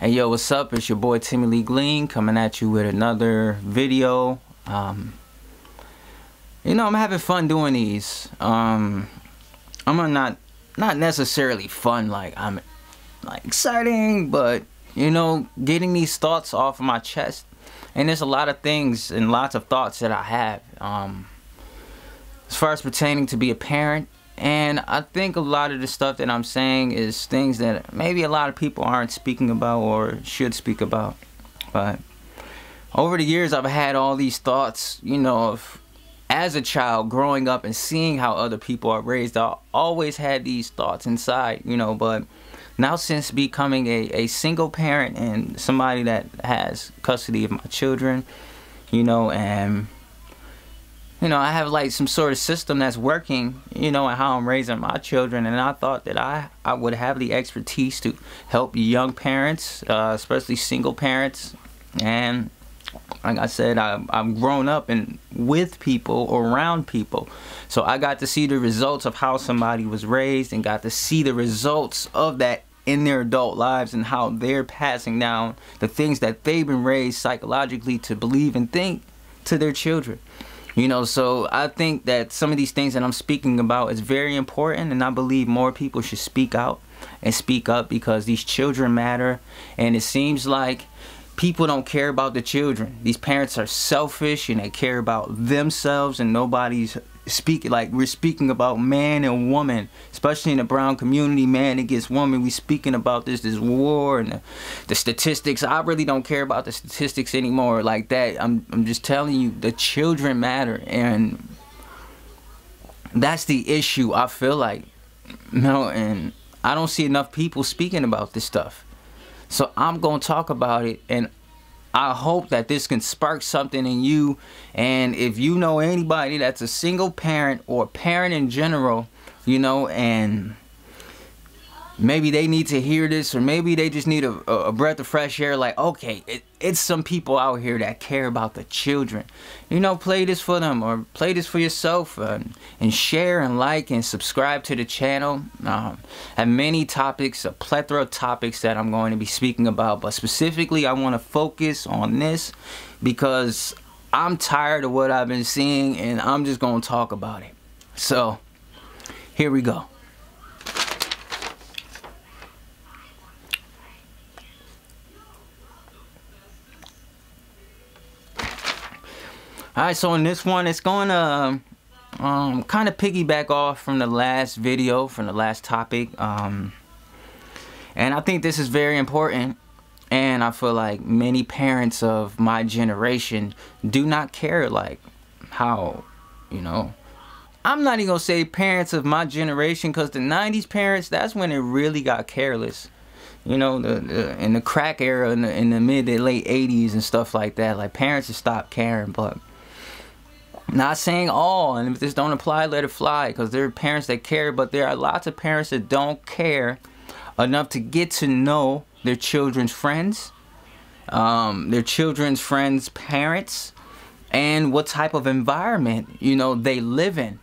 Hey yo, what's up? It's your boy Timmy Lee Gleen coming at you with another video. Um, you know, I'm having fun doing these. Um, I'm not not necessarily fun like I'm like exciting, but you know, getting these thoughts off of my chest. And there's a lot of things and lots of thoughts that I have. Um, as far as pertaining to be a parent and I think a lot of the stuff that I'm saying is things that maybe a lot of people aren't speaking about or should speak about. But over the years, I've had all these thoughts, you know, of as a child growing up and seeing how other people are raised. I always had these thoughts inside, you know, but now since becoming a, a single parent and somebody that has custody of my children, you know, and you know, I have like some sort of system that's working, you know, and how I'm raising my children. And I thought that I, I would have the expertise to help young parents, uh, especially single parents. And like I said, I, I've grown up and with people, around people. So I got to see the results of how somebody was raised and got to see the results of that in their adult lives and how they're passing down the things that they've been raised psychologically to believe and think to their children. You know, so I think that some of these things that I'm speaking about is very important, and I believe more people should speak out and speak up because these children matter. And it seems like people don't care about the children. These parents are selfish and they care about themselves, and nobody's speaking like we're speaking about man and woman especially in the brown community man against woman. We speaking about this this war and the, the, statistics. I really don't care about the statistics anymore like that. I'm, I'm just telling you the children matter. And that's the issue i feel like know and i don't see enough people speaking about this stuff. So i'm gonna talk about it and I hope that this can spark something in you. And if you know anybody that's a single parent or parent in general, you know, and maybe they need to hear this or maybe they just need a, a breath of fresh air like okay it, it's some people out here that care about the children. You know play this for them or play this for yourself uh, and share and like and subscribe to the channel. Um, have many topics a plethora of topics that i'm going to be speaking about but specifically i want to focus on this because i'm tired of what i've been seeing and i'm just going to talk about it. So here we go Alright, so in this one, it's going to um, kind of piggyback off from the last video, from the last topic. Um, and I think this is very important. And I feel like many parents of my generation do not care like how, you know, I'm not even to say parents of my generation because the 90s parents, that's when it really got careless. You know, the, the in the crack era in the, in the mid to late 80s and stuff like that. Like parents have stopped caring, but not saying all, and if this don't apply, let it fly, because there are parents that care, but there are lots of parents that don't care enough to get to know their children's friends, um, their children's friends' parents, and what type of environment, you know, they live in.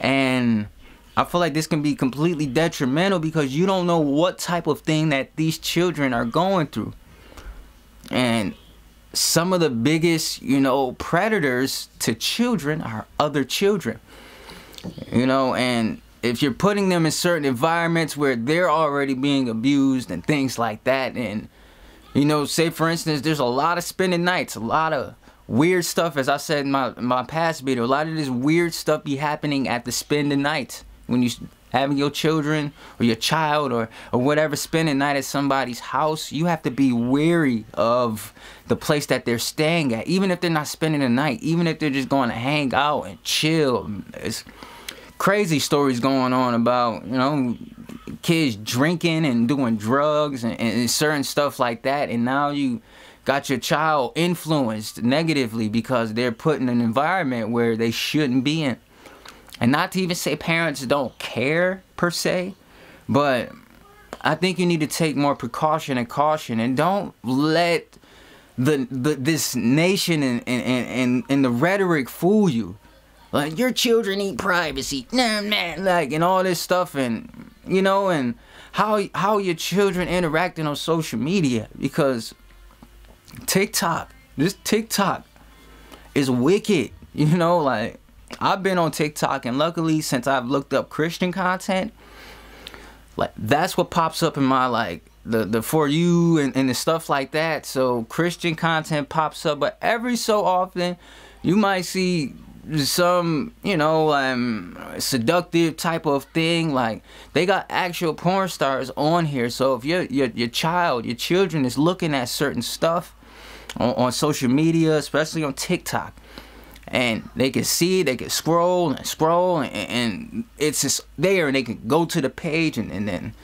And I feel like this can be completely detrimental because you don't know what type of thing that these children are going through. And some of the biggest, you know, predators to children are other children. You know, and if you're putting them in certain environments where they're already being abused and things like that, and, you know, say for instance, there's a lot of spending nights, a lot of weird stuff, as I said in my, my past video, a lot of this weird stuff be happening at the spending nights when you having your children or your child or, or whatever spending night at somebody's house, you have to be wary of the place that they're staying at. Even if they're not spending the night, even if they're just going to hang out and chill. It's crazy stories going on about, you know, kids drinking and doing drugs and, and certain stuff like that. And now you got your child influenced negatively because they're put in an environment where they shouldn't be in. And not to even say parents don't care per se, but I think you need to take more precaution and caution and don't let the, the this nation and, and, and, and the rhetoric fool you. Like your children need privacy, nah, nah, like and all this stuff and you know and how how your children interacting on social media because TikTok, this TikTok is wicked. You know, like I've been on TikTok and luckily since I've looked up Christian content, like that's what pops up in my like the the for you and, and the stuff like that. So Christian content pops up, but every so often you might see some you know um seductive type of thing like they got actual porn stars on here so if your your, your child your children is looking at certain stuff on, on social media especially on tiktok and they can see they can scroll and scroll and, and it's just there and they can go to the page and, and then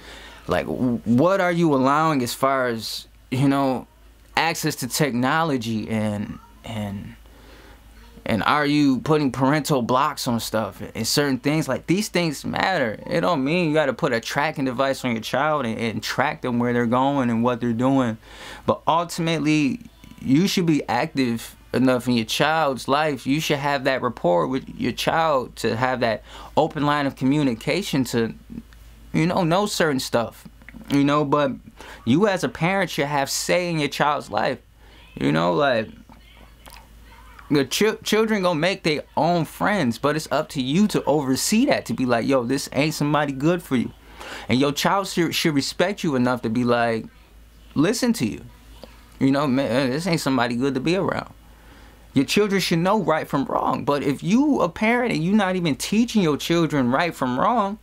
like what are you allowing as far as you know access to technology and and and are you putting parental blocks on stuff and certain things? Like these things matter. It don't mean you got to put a tracking device on your child and, and, track them where they're going and what they're doing. But ultimately you should be active enough in your child's life you should have that rapport with your child to have that open line of communication to you know know certain stuff you know but you as a parent should have say in your child's life you know like the ch- children gonna make their own friends, but it's up to you to oversee that to be like, yo, this ain't somebody good for you, and your child should, should respect you enough to be like, listen to you. You know, man, this ain't somebody good to be around. Your children should know right from wrong. But if you a parent and you're not even teaching your children right from wrong,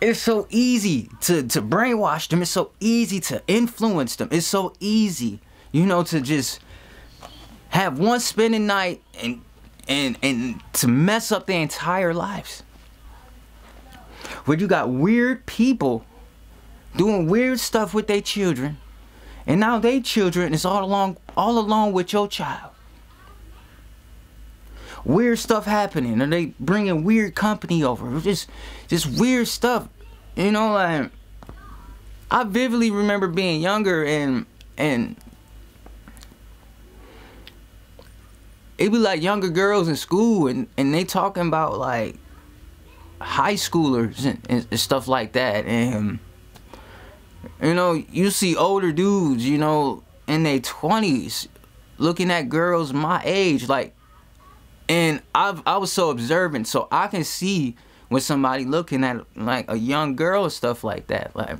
it's so easy to, to brainwash them. It's so easy to influence them. It's so easy, you know, to just have one spending night and and and to mess up their entire lives. Where you got weird people doing weird stuff with their children, and now they children is all along all along with your child. Weird stuff happening, and they bringing weird company over. Just just weird stuff, you know. Like I vividly remember being younger and and it be like younger girls in school and, and they talking about like high schoolers and, and, stuff like that and you know you see older dudes you know in their 20s looking at girls my age like and I've, I was so observant so I can see when somebody looking at like a young girl and stuff like that like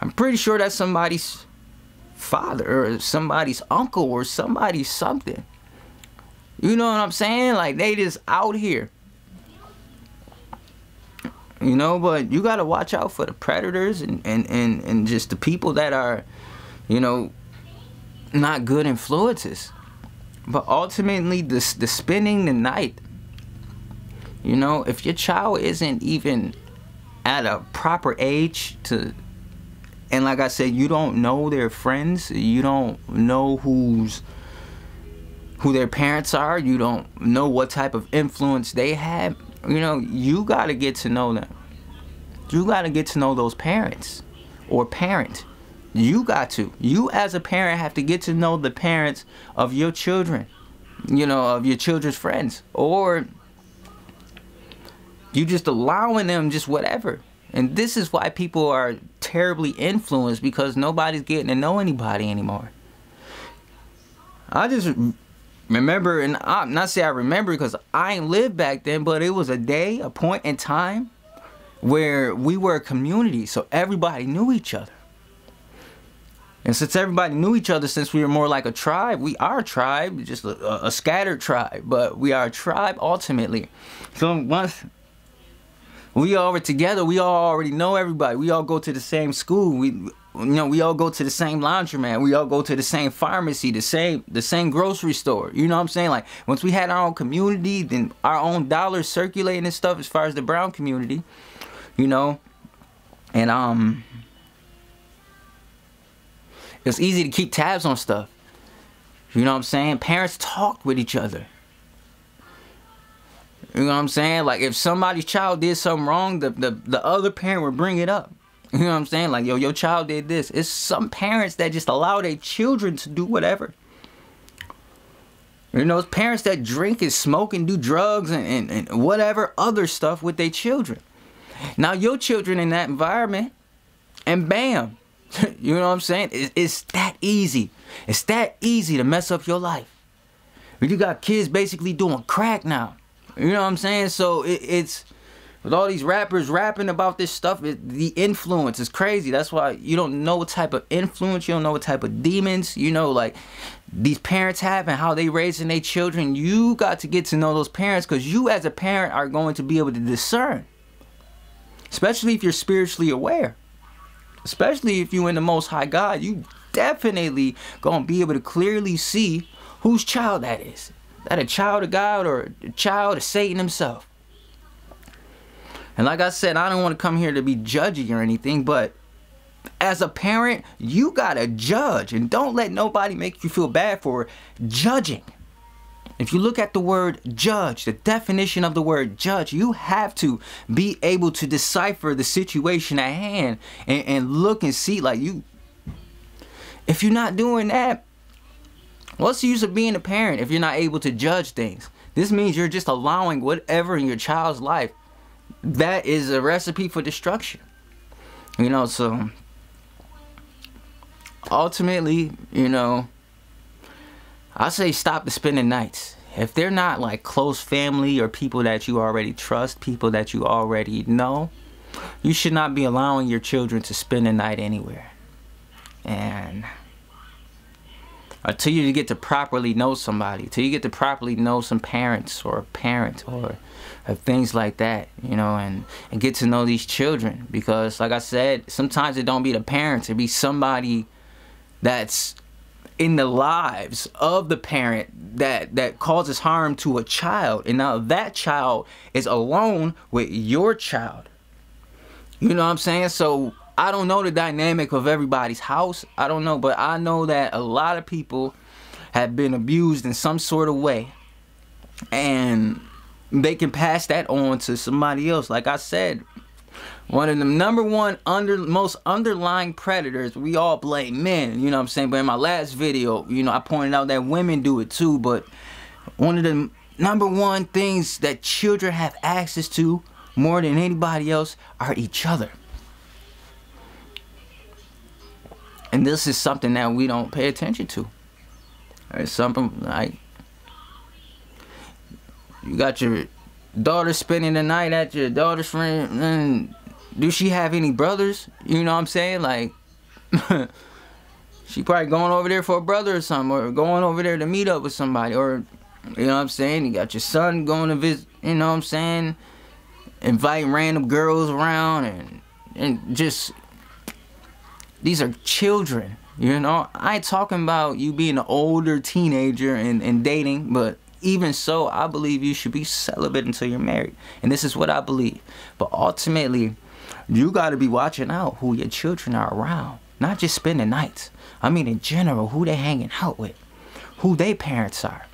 I'm pretty sure that's somebody's father or somebody's uncle or somebody's something. You know what I'm saying? Like they just out here. You know, but you gotta watch out for the predators and, and, and, and just the people that are, you know, not good influences. But ultimately the the spending the night. You know, if your child isn't even at a proper age to and like I said, you don't know their friends. You don't know who's who their parents are. You don't know what type of influence they have. You know, you got to get to know them. You got to get to know those parents or parent. You got to. You as a parent have to get to know the parents of your children. You know, of your children's friends or you just allowing them just whatever and this is why people are terribly influenced because nobody's getting to know anybody anymore. I just remember, and I'm not say I remember because I ain't lived back then, but it was a day, a point in time where we were a community, so everybody knew each other. And since everybody knew each other, since we were more like a tribe, we are a tribe, just a, a scattered tribe, but we are a tribe ultimately. So once we all were together. We all already know everybody. We all go to the same school. We, you know, we all go to the same laundromat. We all go to the same pharmacy, the same, the same grocery store. You know what I'm saying? Like once we had our own community, then our own dollars circulating and stuff. As far as the brown community, you know, and um, it's easy to keep tabs on stuff. You know what I'm saying? Parents talked with each other. You know what I'm saying? Like if somebody's child did something wrong, the, the, the other parent would bring it up. You know what I'm saying? Like, yo, your child did this. It's some parents that just allow their children to do whatever. You know, it's parents that drink and smoke and do drugs and, and, and whatever other stuff with their children. Now your children in that environment, and bam, you know what I'm saying? It's, it's that easy. It's that easy to mess up your life. You got kids basically doing crack now. You know what I'm saying? So it, it's with all these rappers rapping about this stuff, it, the influence is crazy. That's why you don't know what type of influence, you don't know what type of demons, you know, like these parents have and how they raising their children. You got to get to know those parents because you as a parent are going to be able to discern. Especially if you're spiritually aware. Especially if you're in the most high God, you definitely gonna be able to clearly see whose child that is. That a child of God or a child of Satan himself. And like I said, I don't want to come here to be judgy or anything, but as a parent, you gotta judge and don't let nobody make you feel bad for judging. If you look at the word judge, the definition of the word judge, you have to be able to decipher the situation at hand and, and look and see like you. If you're not doing that, what's the use of being a parent if you're not able to judge things? This means you're just allowing whatever in your child's life that is a recipe for destruction. You know, so ultimately, you know, I say stop the spending nights. If they're not like close family or people that you already trust, people that you already know, you should not be allowing your children to spend a night anywhere. And until you get to properly know somebody, until you get to properly know some parents or a parent or of things like that, you know, and, and get to know these children. Because, like I said, sometimes it don't be the parents, it be somebody that's in the lives of the parent that that causes harm to a child. And now that child is alone with your child. You know what i'm saying? So i don't know the dynamic of everybody's house. I don't know but i know that a lot of people have been abused in some sort of way. And they can pass that on to somebody else. Like I said, one of the number one under most underlying predators we all blame men you know what i'm saying? But in my last video you know i pointed out that women do it too but one of the number one things that children have access to more than anybody else are each other. And this is something that we don't pay attention to. It's something like you got your daughter spending the night at your daughter's friend. And do she have any brothers? You know what I'm saying? Like, she probably going over there for a brother or something, or going over there to meet up with somebody, or you know what I'm saying? You got your son going to visit. You know what I'm saying? Inviting random girls around and and just these are children. You know, I ain't talking about you being an older teenager and, and dating, but even so, I believe you should be celibate until you're married. And this is what I believe. But ultimately, you got to be watching out who your children are around. Not just spending nights. I mean, in general, who they hanging out with. Who their parents are.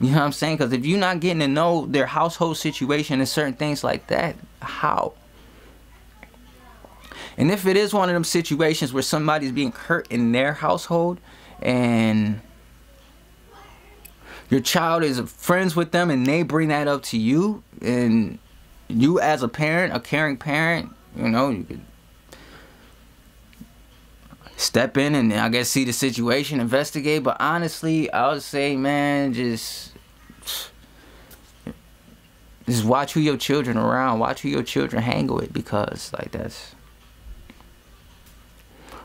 You know what I'm saying? Because if you're not getting to know their household situation and certain things like that, how? And if it is one of them situations where somebody's being hurt in their household and your child is friends with them and they bring that up to you and you as a parent a caring parent you know you could step in and i guess see the situation investigate. But honestly i would say man just just watch who your children around. Watch who your children hang with because like that's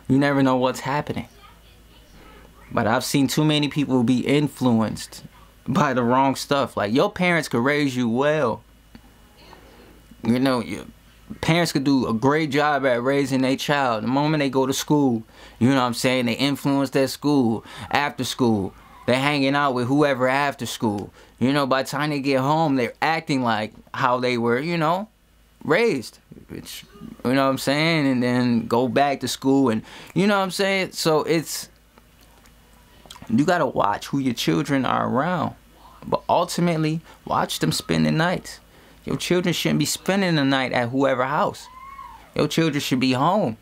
you never know what's happening. But I've seen too many people be influenced by the wrong stuff. Like your parents could raise you well. You know, your parents could do a great job at raising their child. The moment they go to school, you know what I'm saying? They influence their school, after school. They're hanging out with whoever after school. You know, by the time they get home, they're acting like how they were, you know, raised. Which, you know what I'm saying? And then go back to school and, you know what I'm saying? So it's, you gotta watch who your children are around. But ultimately, watch them spend the nights. Your children shouldn't be spending the night at whoever house. Your children should be home.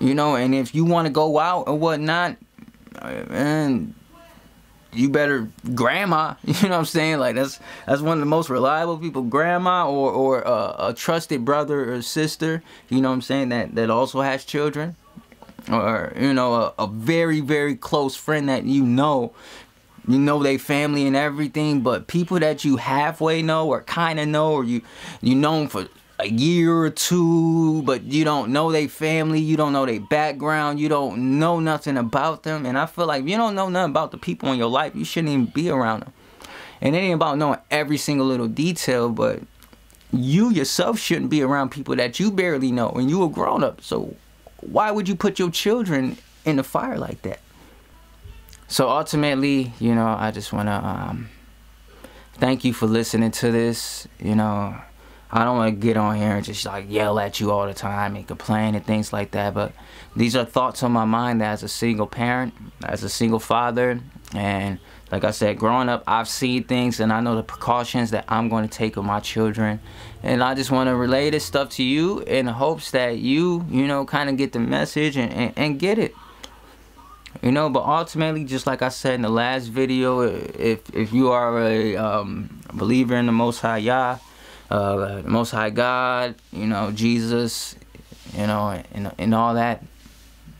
You know, and if you want to go out or whatnot, and you better grandma. You know what I'm saying? Like that's that's one of the most reliable people, grandma or or uh, a trusted brother or sister. You know what I'm saying? That that also has children, or you know a, a very very close friend that you know. You know they family and everything, but people that you halfway know or kind of know, or you you know them for a year or two, but you don't know their family, you don't know their background, you don't know nothing about them. And I feel like you don't know nothing about the people in your life, you shouldn't even be around them. And it ain't about knowing every single little detail, but you yourself shouldn't be around people that you barely know and you a grown up. So why would you put your children in the fire like that? So ultimately, you know, I just want to um, thank you for listening to this. You know, I don't want to get on here and just like yell at you all the time and complain and things like that. But these are thoughts on my mind as a single parent, as a single father. And like I said, growing up, I've seen things and I know the precautions that I'm going to take with my children. And I just want to relay this stuff to you in hopes that you, you know, kind of get the message and, and, and get it you know but ultimately just like i said in the last video if if you are a um, believer in the most high yah uh, Most High God, you know, Jesus, you know, and, and all that.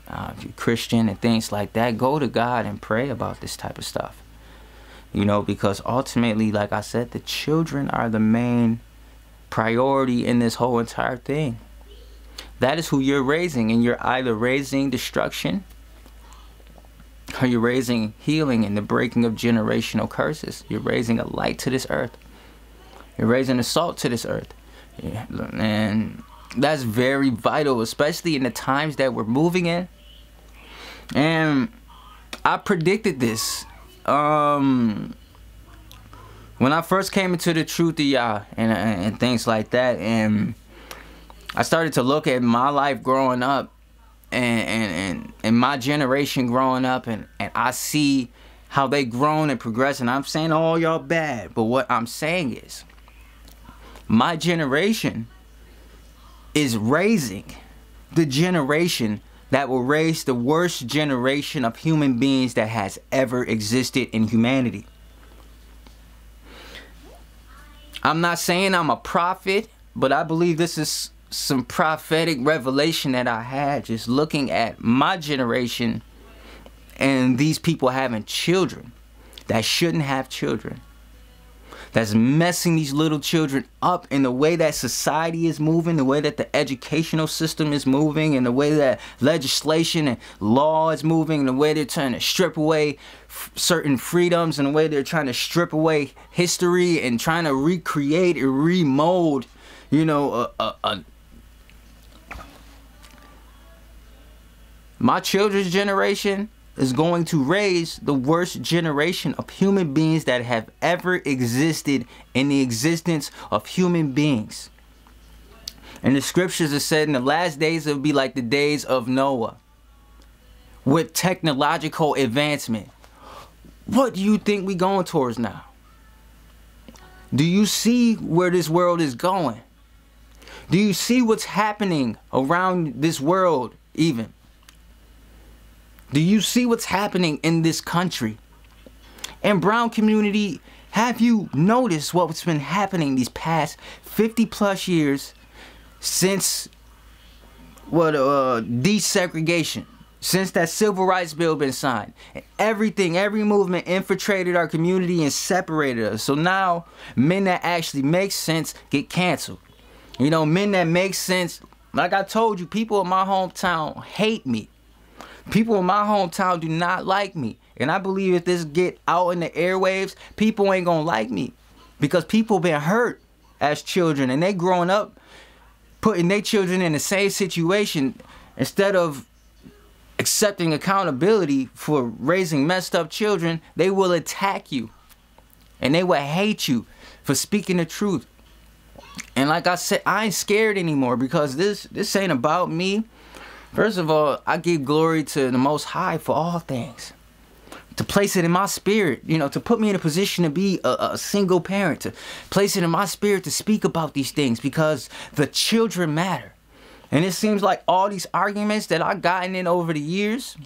Uh, if you're Christian and things like that, go to God and pray about this type of stuff. You know, because ultimately, like I said, the children are the main priority in this whole entire thing. That is who you're raising, and you're either raising destruction or you're raising healing and the breaking of generational curses. You're raising a light to this earth. You're raising a salt to this earth. Yeah, and that's very vital, especially in the times that we're moving in. And I predicted this. Um, when I first came into the truth of Yah and, and things like that, and I started to look at my life growing up and, and, and, and my generation growing up, and, and I see how they grown and progressed. And I'm saying all y'all bad, but what I'm saying is, my generation is raising the generation that will raise the worst generation of human beings that has ever existed in humanity. I'm not saying I'm a prophet, but I believe this is some prophetic revelation that I had just looking at my generation and these people having children that shouldn't have children that's messing these little children up in the way that society is moving, the way that the educational system is moving, and the way that legislation and law is moving, and the way they're trying to strip away certain freedoms, and the way they're trying to strip away history and trying to recreate and remold, you know, a, a, a my children's generation is going to raise the worst generation of human beings that have ever existed in the existence of human beings. And the scriptures are said in the last days it will be like the days of Noah with technological advancement. What do you think we going towards now? Do you see where this world is going? Do you see what's happening around this world even? Do you see what's happening in this country? And brown community, have you noticed what's been happening these past 50 plus years since what uh desegregation? Since that civil rights bill been signed, everything, every movement infiltrated our community and separated us. So now, men that actually make sense get canceled. You know, men that make sense, like I told you, people in my hometown hate me. People in my hometown do not like me. And I believe if this get out in the airwaves, people ain't gonna like me. Because people been hurt as children and they growing up putting their children in the same situation instead of accepting accountability for raising messed up children, they will attack you. And they will hate you for speaking the truth. And like I said, I ain't scared anymore because this this ain't about me. First of all, I give glory to the Most High for all things. To place it in my spirit, you know, to put me in a position to be a, a, single parent, to place it in my spirit to speak about these things because the children matter. And it seems like all these arguments that I've gotten in over the years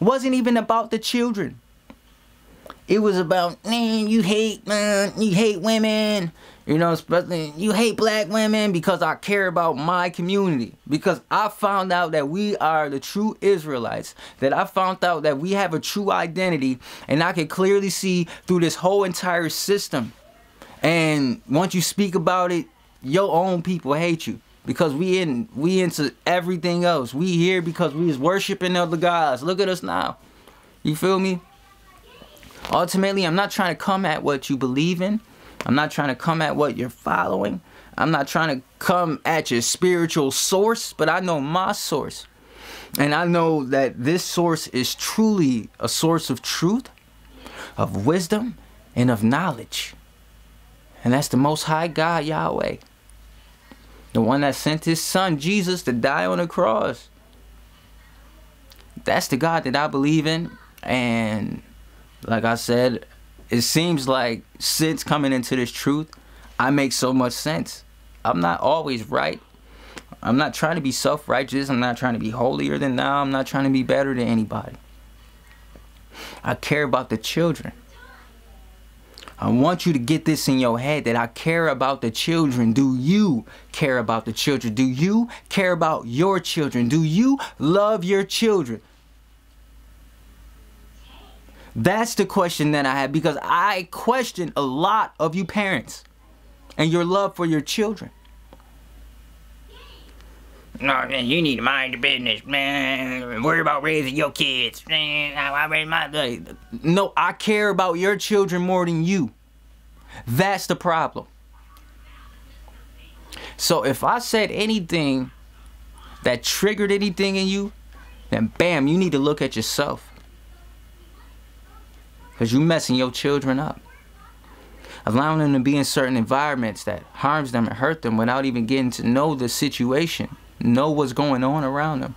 wasn't even about the children. It was about man, you hate man, you hate women. You know, especially you hate black women because I care about my community. Because I found out that we are the true Israelites. That I found out that we have a true identity. And I can clearly see through this whole entire system. And once you speak about it, your own people hate you. Because we in we into everything else. We here because we is worshiping other gods. Look at us now. You feel me? Ultimately, I'm not trying to come at what you believe in. I'm not trying to come at what you're following. I'm not trying to come at your spiritual source, but I know my source. And I know that this source is truly a source of truth, of wisdom, and of knowledge. And that's the Most High God, Yahweh. The one that sent his son, Jesus, to die on the cross. That's the God that I believe in. And like I said, it seems like since coming into this truth, I make so much sense. I'm not always right. I'm not trying to be self-righteous. I'm not trying to be holier than thou. I'm not trying to be better than anybody. I care about the children. I want you to get this in your head that I care about the children. Do you care about the children? Do you care about your children? Do you love your children? That's the question that I have because I question a lot of you parents and your love for your children. No, man, you need to mind your business, man. Worry about raising your kids. I raise my... No, I care about your children more than you. That's the problem. So if I said anything that triggered anything in you, then bam, you need to look at yourself. Because you're messing your children up. Allowing them to be in certain environments that harms them and hurt them without even getting to know the situation. Know what's going on around them.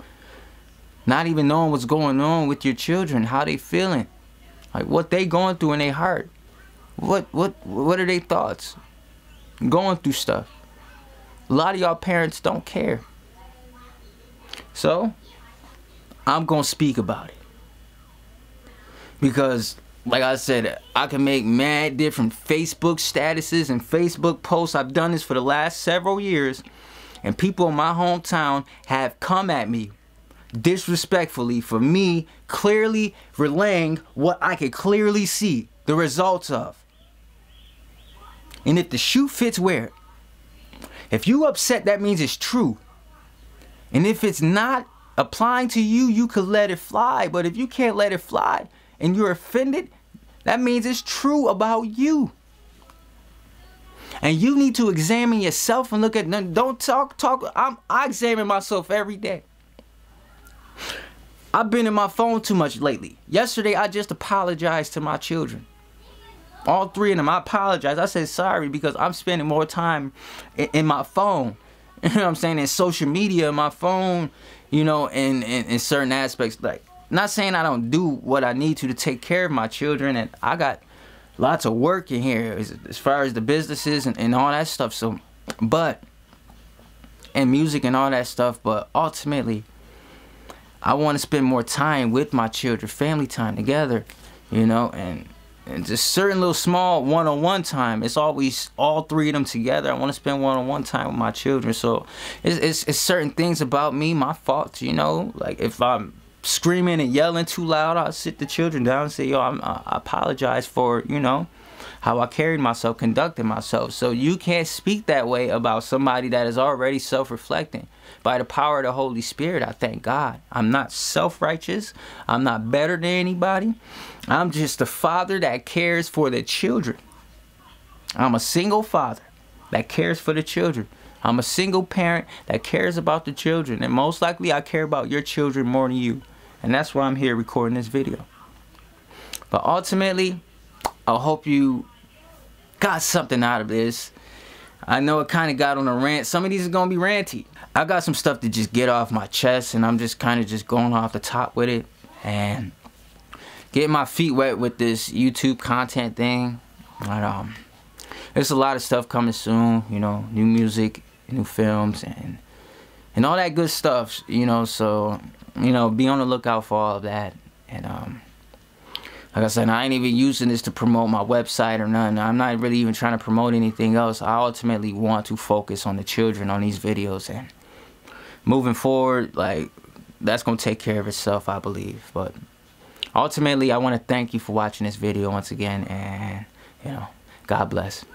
Not even knowing what's going on with your children. How they feeling. Like what they going through in their heart. What what what are their thoughts? Going through stuff. A lot of y'all parents don't care. So, I'm going to speak about it. Because like I said, I can make mad different Facebook statuses and Facebook posts. I've done this for the last several years. And people in my hometown have come at me disrespectfully for me clearly relaying what I could clearly see the results of. And if the shoe fits, wear it. If you upset, that means it's true. And if it's not applying to you, you could let it fly. But if you can't let it fly and you're offended, that means it's true about you. And you need to examine yourself and look at don't talk talk I'm I examine myself every day. I've been in my phone too much lately. Yesterday I just apologized to my children. All three of them, I apologize. I said sorry because I'm spending more time in, in my phone. You know what I'm saying? In social media, my phone, you know, in, in certain aspects. Like not saying I don't do what I need to to take care of my children, and I got lots of work in here as, as far as the businesses and, and all that stuff. So, but and music and all that stuff. But ultimately, I want to spend more time with my children, family time together, you know, and and just certain little small one-on-one time. It's always all three of them together. I want to spend one-on-one time with my children. So it's, it's, it's certain things about me, my faults, you know. Like if I'm screaming and yelling too loud, I'll sit the children down and say, yo, I'm, I apologize for, you know, how I carried myself, conducted myself. So you can't speak that way about somebody that is already self-reflecting. By the power of the Holy Spirit, I thank God. I'm not self-righteous. I'm not better than anybody. I'm just a father that cares for the children. I'm a single father that cares for the children. I'm a single parent that cares about the children. And most likely I care about your children more than you. And that's why I'm here recording this video. But ultimately, I hope you got something out of this. I know it kind of got on a rant. Some of these are going to be ranty. I got some stuff to just get off my chest and I'm just kind of just going off the top with it. And getting my feet wet with this YouTube content thing. But, um, there's a lot of stuff coming soon, you know, new music, new films, and and all that good stuff, you know. So, you know, be on the lookout for all of that. And um, like I said, I ain't even using this to promote my website or nothing. I'm not really even trying to promote anything else. I ultimately want to focus on the children on these videos and moving forward, like that's gonna take care of itself, I believe. But ultimately, I want to thank you for watching this video once again, and you know, God bless.